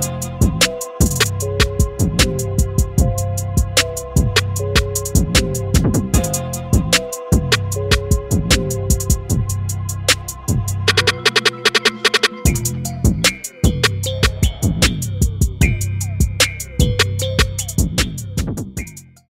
you